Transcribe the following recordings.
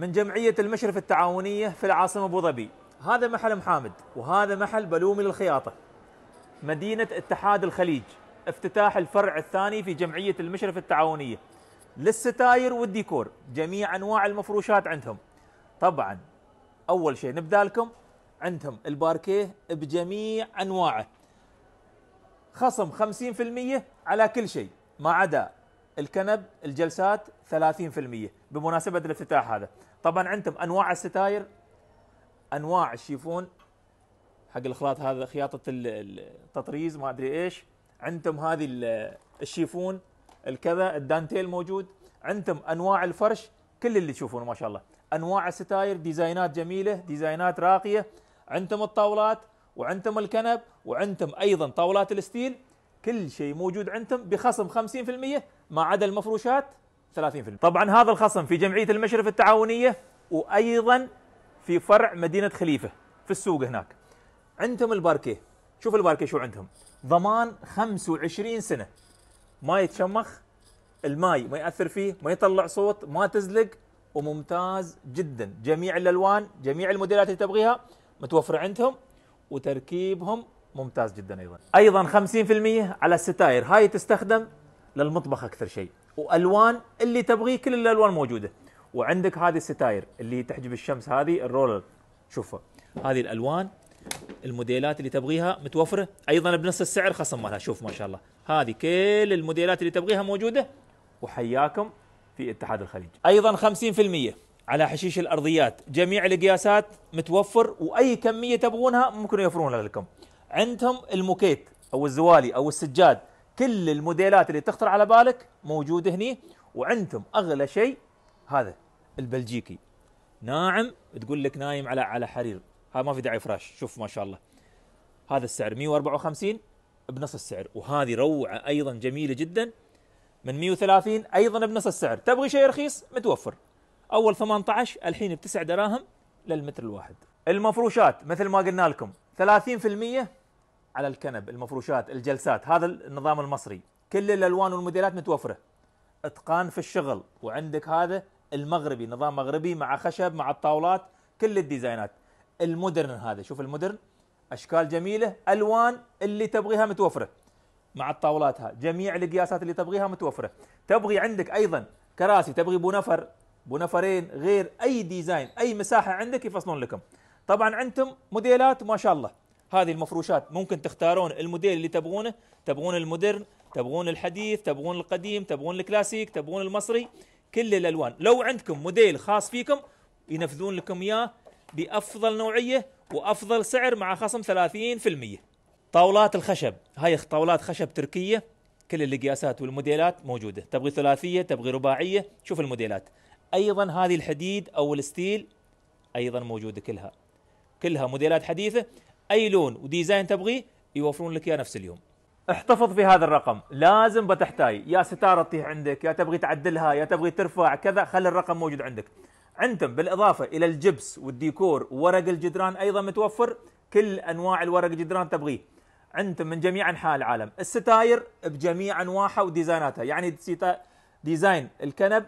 من جمعية المشرف التعاونية في العاصمة أبو ظبي. هذا محل محامد وهذا محل بلومي للخياطة. مدينة اتحاد الخليج افتتاح الفرع الثاني في جمعية المشرف التعاونية. للستاير والديكور جميع أنواع المفروشات عندهم. طبعا أول شيء نبدأ لكم عندهم الباركيه بجميع أنواعه. خصم 50% على كل شيء ما عدا الكنب الجلسات 30% بمناسبة الافتتاح هذا. طبعا عندهم أنواع الستاير أنواع الشيفون حق الخلاط هذا خياطة التطريز ما أدري إيش. عندهم هذه الشيفون الكذا الدانتيل موجود. عندهم أنواع الفرش كل اللي تشوفونه ما شاء الله. أنواع الستاير ديزاينات جميلة ديزاينات راقية. عندهم الطاولات وعندهم الكنب وعندهم أيضا طاولات ال steel. كل شيء موجود عندهم بخصم 50% ما عدا المفروشات. 30% طبعا هذا الخصم في جمعية المشرف التعاونية وأيضا في فرع مدينة خليفة في السوق هناك. عندهم الباركيه. شوف الباركيه شو عندهم. ضمان 25 سنة. ما يتشمخ الماي ما يأثر فيه ما يطلع صوت ما تزلق وممتاز جدا. جميع الألوان جميع الموديلات اللي تبغيها متوفرة عندهم وتركيبهم ممتاز جدا أيضا. أيضا 50% على الستاير. هاي تستخدم للمطبخ أكثر شيء. واللون اللي تبغيه كل الألوان موجودة. وعندك هذه الستاير اللي تحجب الشمس هذه ال roller. شوفها هذه الألوان الموديلات اللي تبغيها متوفرة. أيضا بنص السعر خصم مالها. شوف ما شاء الله. هذه كل الموديلات اللي تبغيها موجودة. وحياكم في اتحاد الخليج. أيضا 50% على حشيش الأرضيات. جميع القياسات متوفر وأي كمية تبغونها ممكن يوفرونها لكم. عندهم الموكيت أو الزوالي أو السجاد. كل الموديلات اللي تخطر على بالك موجودة هني وعندهم أغلى شيء هذا البلجيكي. ناعم تقول لك نايم على على حرير. هذا ما في داعي فراش. شوف ما شاء الله. هذا السعر 154 بنص السعر. وهذه روعة أيضا جميلة جدا. من 130 أيضا بنص السعر. تبغي شيء رخيص؟ متوفر. أول 18 الحين ب 9 دراهم للمتر الواحد. المفروشات مثل ما قلنا لكم 30% على الكنب المفروشات الجلسات هذا النظام المصري. كل الألوان والموديلات متوفرة. إتقان في الشغل وعندك هذا المغربي نظام مغربي مع خشب مع الطاولات كل الديزاينات. ال modern هذا شوف ال modern. أشكال جميلة ألوان اللي تبغيها متوفرة. مع الطاولاتها جميع القياسات اللي تبغيها متوفرة. تبغي عندك أيضا كراسي تبغي بو نفر بو نفرين غير أي design أي مساحة عندك يفصلون لكم. طبعا عندكم موديلات ما شاء الله. هذه المفروشات ممكن تختارون الموديل اللي تبغونه. تبغون ال modern تبغون الحديث تبغون القديم تبغون الكلاسيك تبغون المصري كل الألوان. لو عندكم موديل خاص فيكم ينفذون لكم إياه بأفضل نوعية وأفضل سعر مع خصم 30% طاولات الخشب. هاي طاولات خشب تركية. كل القياسات والموديلات موجودة. تبغي ثلاثية تبغي رباعية شوف الموديلات. أيضا هذه الحديد أو ال steel أيضا موجودة كلها. كلها موديلات حديثة. أي لون و design تبغيه يوفرون لك إياه نفس اليوم. احتفظ في هذا الرقم. لازم بتحتاج. يا ستارة تطيح عندك يا تبغي تعدلها يا تبغي ترفع كذا خلي الرقم موجود عندك. عندهم بالإضافة إلى الجبس والديكور وورق الجدران أيضا متوفر. كل أنواع الورق الجدران تبغيه. عندهم من جميع أنحاء العالم. الستاير بجميع أنواعها وديزايناتها. يعني design الكنب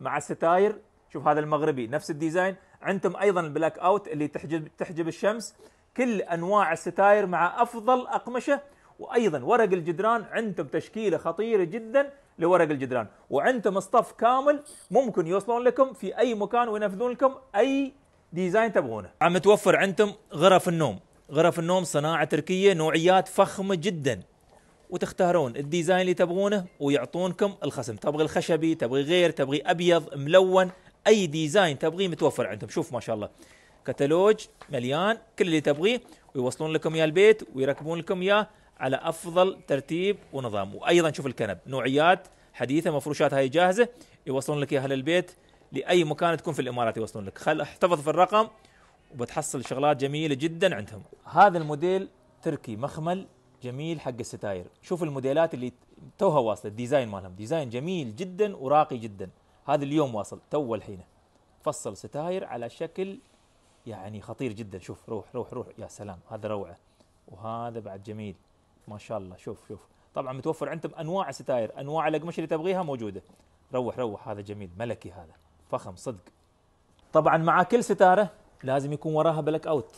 مع الستاير. شوف هذا المغربي نفس ال design. عندهم أيضا ال blackout اللي تحجب تحجب الشمس. كل أنواع الستاير مع أفضل أقمشة. وأيضا ورق الجدران عندهم تشكيلة خطيرة جدا لورق الجدران. وعندهم staff كامل ممكن يوصلون لكم في أي مكان وينفذون لكم أي design تبغونه. عم متوفر عندهم غرف النوم. غرف النوم صناعة تركية نوعيات فخمة جدا. وتختارون ال design اللي تبغونه ويعطونكم الخصم. تبغي الخشبي تبغي غير تبغي أبيض ملون أي design تبغيه متوفر عندهم. شوف ما شاء الله. كتالوج مليان كل اللي تبغيه ويوصلون لكم إياه البيت ويركبون لكم إياه على أفضل ترتيب ونظام. وأيضا شوف الكنب نوعيات حديثة مفروشات هاي جاهزة يوصلون لك إياها للبيت. لأي مكان تكون في الإمارات يوصلون لك. خل احتفظ في الرقم وبتحصل شغلات جميلة جدا عندهم. هذا الموديل تركي مخمل جميل حق الستاير. شوف الموديلات اللي توها واصلة ال design مالهم. design جميل جدا وراقي جدا. هذا اليوم واصل تو الحين. فصل ستاير على شكل يعني خطير جدا. شوف روح روح روح. يا سلام هذا روعة. وهذا بعد جميل. ما شاء الله. شوف شوف. طبعا متوفر عندهم أنواع الستاير أنواع الأقمشة اللي تبغيها موجودة. روح روح. هذا جميل. ملكي هذا. فخم صدق. طبعا مع كل ستارة لازم يكون وراها blackout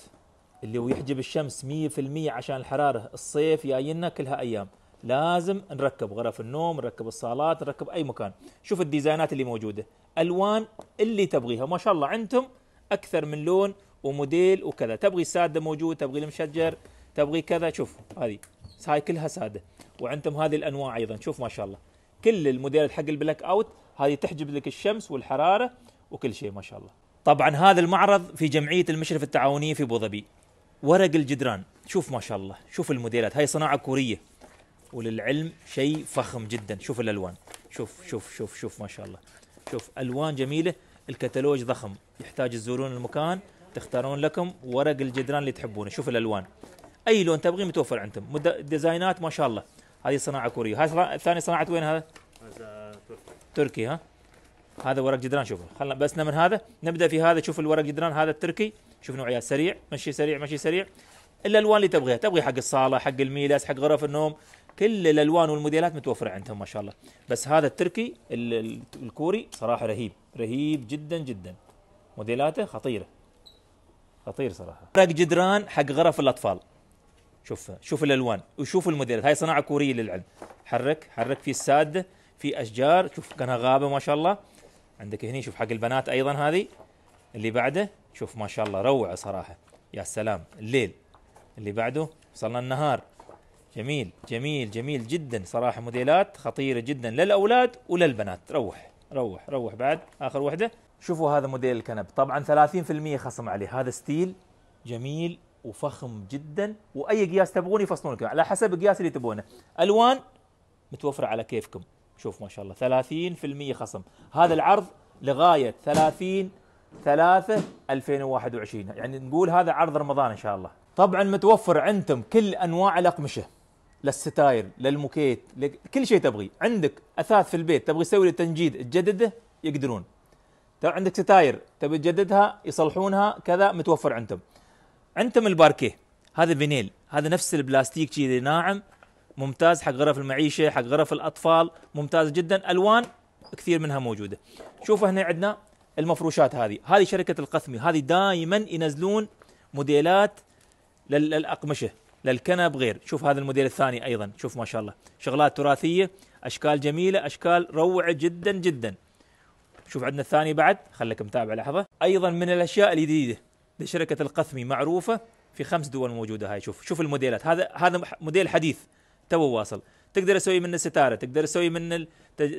اللي هو يحجب الشمس 100% عشان الحرارة. الصيف جاينا كلها أيام. لازم نركب غرف النوم نركب الصالات نركب أي مكان. شوف ال design ات اللي موجودة. ألوان اللي تبغيها. ما شاء الله. عندهم أكثر من لون وموديل وكذا. تبغي الساده موجود تبغي المشجر تبغي كذا شوف هذه. هاي كلها سادة. وعندهم هذه الأنواع أيضا. شوف ما شاء الله. كل الموديلات حق البلاك أوت هذه تحجب لك الشمس والحرارة وكل شيء ما شاء الله. طبعا هذا المعرض في جمعية المشرف التعاونية في أبو ظبي. ورق الجدران. شوف ما شاء الله. شوف الموديلات. هاي صناعة كورية. وللعلم شيء فخم جدا. شوف الألوان. شوف شوف شوف شوف ما شاء الله. شوف ألوان جميلة. الكتالوج ضخم. يحتاج تزورون المكان تختارون لكم ورق الجدران اللي تحبونه. شوف الألوان. أي لون تبغي متوفر عندهم design ات ما شاء الله. هذه صناعة كورية. هاي الثاني صناعة وين هذا؟ هذا تركي ها؟ هذا ورق جدران شوفوا خلنا بسنا من هذا. نبدأ في هذا. شوف الورق جدران هذا التركي. شوف نوعيات سريع. مشي سريع مشي سريع. الألوان اللي تبغيها. تبغي حق الصالة حق الميلس حق غرف النوم. كل الألوان والموديلات متوفرة عندهم ما شاء الله. بس هذا التركي الكوري صراحة رهيب رهيب جدا جدا. موديلاته خطيرة. خطير صراحة. ورق جدران حق غرف الأطفال. شوف شوف الألوان وشوف الموديلات. هاي صناعة كورية للعلم. حرك حرك في الساده في أشجار. شوف كانها غابة ما شاء الله. عندك هني شوف حق البنات أيضا هذه. اللي بعده شوف ما شاء الله روعة صراحة. يا سلام الليل. اللي بعده وصلنا النهار. جميل جميل جميل جدا صراحة موديلات خطيرة جدا للأولاد وللبنات. روح روح روح بعد آخر وحدة. شوفوا هذا موديل الكنب طبعا 30% خصم عليه. هذا ستيل جميل وفخم جدا وأي قياس تبغون يفصلون لكم على حسب القياس اللي تبونه ألوان متوفرة على كيفكم. شوف ما شاء الله 30% خصم. هذا العرض لغاية 30 3 2021 يعني نقول هذا عرض رمضان إن شاء الله. طبعا متوفر عندكم كل أنواع الأقمشة. للستاير للموكيت كل شيء تبغي عندك أثاث في البيت تبغي تسوي له تنجيد تجدده يقدرون. عندك ستاير تبي تجددها يصلحونها كذا متوفر عندهم. عندهم الباركيه. هذا فينيل. هذا نفس البلاستيك كذي ناعم. ممتاز حق غرف المعيشة حق غرف الأطفال. ممتاز جدا. ألوان كثير منها موجودة. شوفوا هنا عندنا المفروشات هذه. هذه شركة القثمي. هذه دائما ينزلون موديلات للأقمشة. للكنب غير. شوف هذا الموديل الثاني أيضا. شوف ما شاء الله. شغلات تراثية أشكال جميلة أشكال روعة جدا جدا. شوف عندنا الثاني بعد. خليك متابع لحظة. أيضا من الأشياء الجديدة. لشركة القثمي معروفة في خمس دول موجودة هاي. شوف شوف الموديلات. هذا هذا موديل حديث. تو واصل. تقدر تسوي منه ستارة تقدر تسوي منه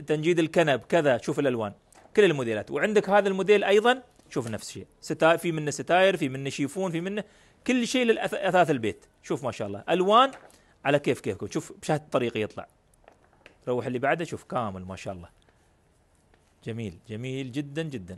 تنجيد الكنب كذا. شوف الألوان. كل الموديلات. وعندك هذا الموديل أيضا. شوف نفس الشيء. ستاير في منه ستاير في منه شيفون في منه كل شيء للاثاث البيت. شوف ما شاء الله. ألوان على كيف كيفكم شوف بهذه الطريقة يطلع. روح اللي بعده شوف كامل ما شاء الله. جميل جميل جدا جدا.